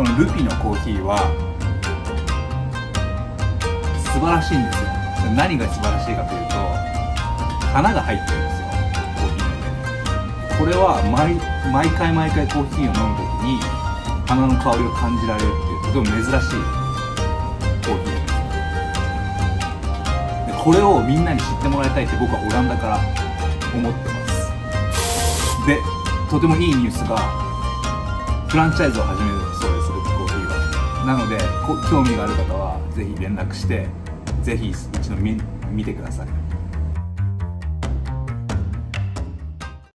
このルピのコーヒーは素晴らしいんですよ。何が素晴らしいかというと花が入ってるんですよコーヒーの上に。これは毎毎回毎回コーヒーを飲む時に花の香りを感じられるっていうとても珍しいコーヒーですでこれをみんなに知ってもらいたいって僕はオランダから思ってます。でとてもいいニュースがフランチャイズを始めなので興味がある方はぜひ連絡してぜひ一度見見てください。